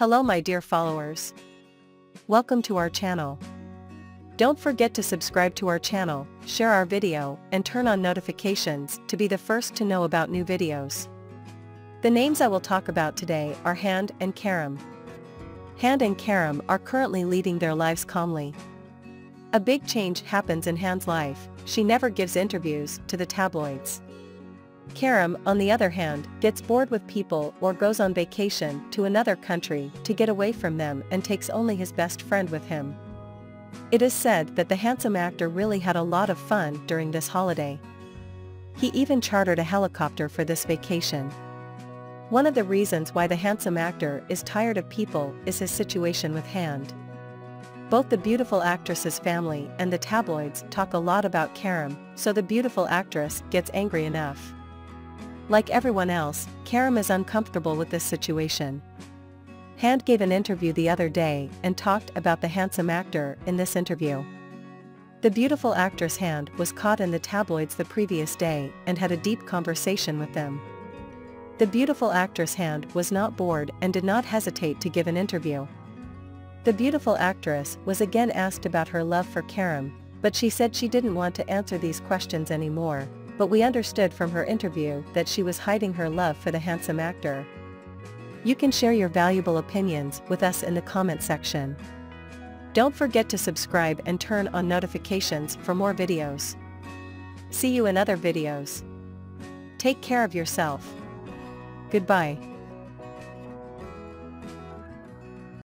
Hello my dear followers. Welcome to our channel. Don't forget to subscribe to our channel, share our video, and turn on notifications to be the first to know about new videos. The names I will talk about today are Hande and Kerem. Hande and Kerem are currently leading their lives calmly. A big change happens in Hande's life, she never gives interviews to the tabloids. Kerem, on the other hand, gets bored with people or goes on vacation to another country to get away from them and takes only his best friend with him. It is said that the handsome actor really had a lot of fun during this holiday. He even chartered a helicopter for this vacation. One of the reasons why the handsome actor is tired of people is his situation with Hande. Both the beautiful actress's family and the tabloids talk a lot about Kerem, so the beautiful actress gets angry enough. Like everyone else, Kerem is uncomfortable with this situation. Hande gave an interview the other day and talked about the handsome actor in this interview. The beautiful actress Hande was caught in the tabloids the previous day and had a deep conversation with them. The beautiful actress Hande was not bored and did not hesitate to give an interview. The beautiful actress was again asked about her love for Kerem, but she said she didn't want to answer these questions anymore, but we understood from her interview that she was hiding her love for the handsome actor. You can share your valuable opinions with us in the comment section. Don't forget to subscribe and turn on notifications for more videos. See you in other videos. Take care of yourself. Goodbye.